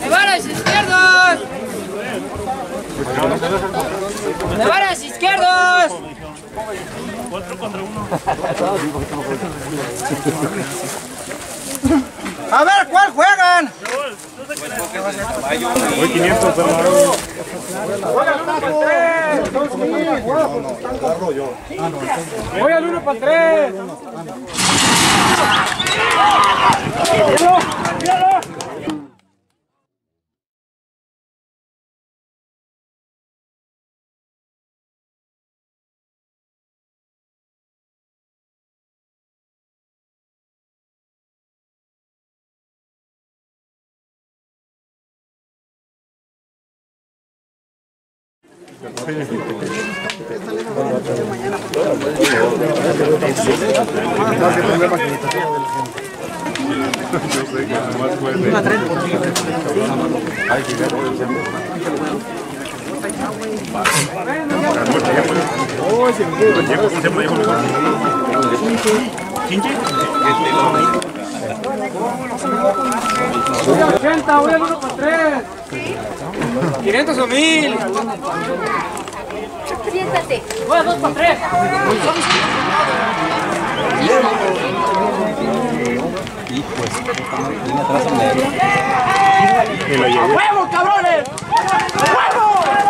¡De varas izquierdos! ¡De A ver, ¿cuál juegan? Hoy 500, pero... ¡Voy al 1 para 3! ¿Quién 80, voy al 1 por 3. 500 o 1000. Siéntate. Voy al 2 por 3. Y pues, tiene atrás ¡Huevo, cabrones! ¡Huevo!